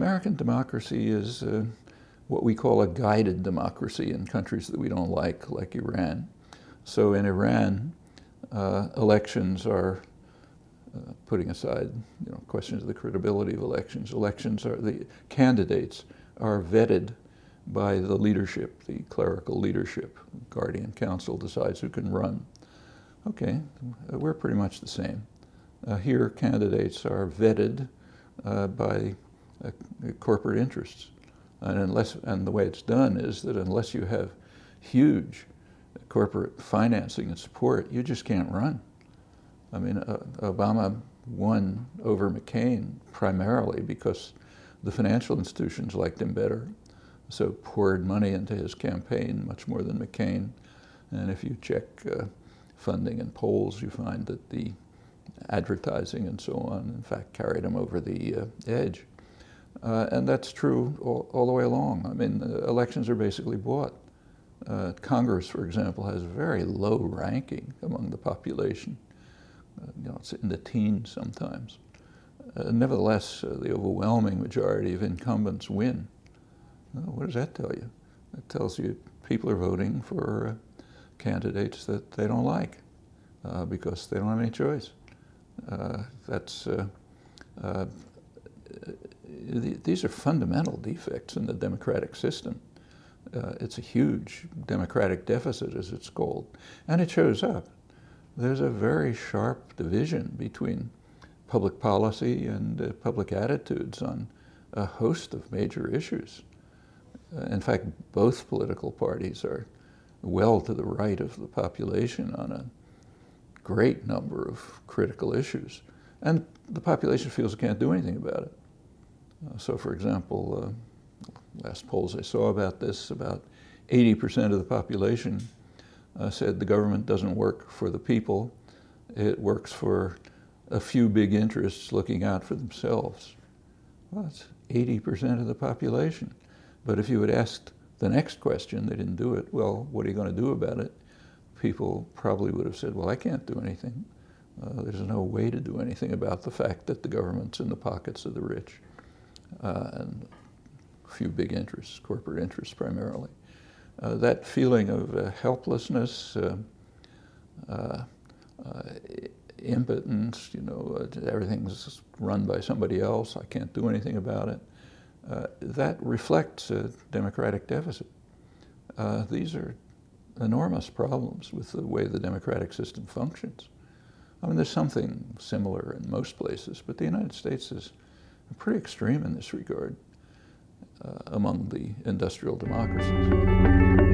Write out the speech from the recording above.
American democracy is uh, what we call a guided democracy in countries that we don't like, like Iran. So in Iran, uh, elections are, uh, putting aside you know, questions of the credibility of elections, elections are, the candidates are vetted by the leadership, the clerical leadership. Guardian Council decides who can run. Okay, we're pretty much the same. Uh, here, candidates are vetted uh, by uh, corporate interests. And, unless, and the way it's done is that unless you have huge corporate financing and support, you just can't run. I mean, uh, Obama won over McCain primarily because the financial institutions liked him better, so poured money into his campaign much more than McCain. And if you check uh, funding and polls, you find that the advertising and so on, in fact, carried him over the uh, edge. Uh, and that's true all, all, the way along. I mean, uh, elections are basically bought. Uh, Congress, for example, has very low ranking among the population. Uh, you know, it's in the teens sometimes. Uh, nevertheless, the overwhelming majority of incumbents win. what does that tell you? It tells you people are voting for candidates that they don't like because they don't have any choice. that's these are fundamental defects in the democratic system. Uh, it's a huge democratic deficit, as it's called, and it shows up. There's a very sharp division between public policy and uh, public attitudes on a host of major issues. Uh, in fact, both political parties are well to the right of the population on a great number of critical issues. And the population feels it can't do anything about it. Uh, so for example, uh, last polls I saw about this, about 80% of the population uh, said the government doesn't work for the people, it works for a few big interests looking out for themselves. Well, that's 80% of the population. But if you had asked the next question, they didn't do it, well, what are you going to do about it? People probably would have said, well, I can't do anything. Uh, there's no way to do anything about the fact that the government's in the pockets of the rich uh, and a few big interests, corporate interests primarily. Uh, that feeling of uh, helplessness, uh, uh, impotence, you know, everything's run by somebody else, I can't do anything about it, that reflects a democratic deficit. these are enormous problems with the way the democratic system functions. I mean, there's something similar in most places, but the United States is pretty extreme in this regard uh, among the industrial democracies.